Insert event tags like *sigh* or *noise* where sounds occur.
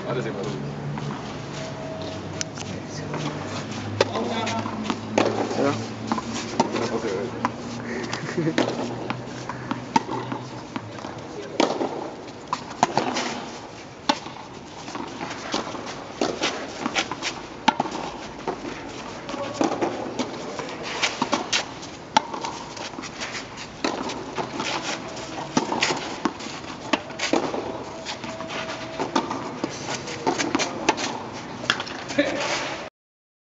받으세요, 받으세요. 네. 보세요. *laughs* Hey!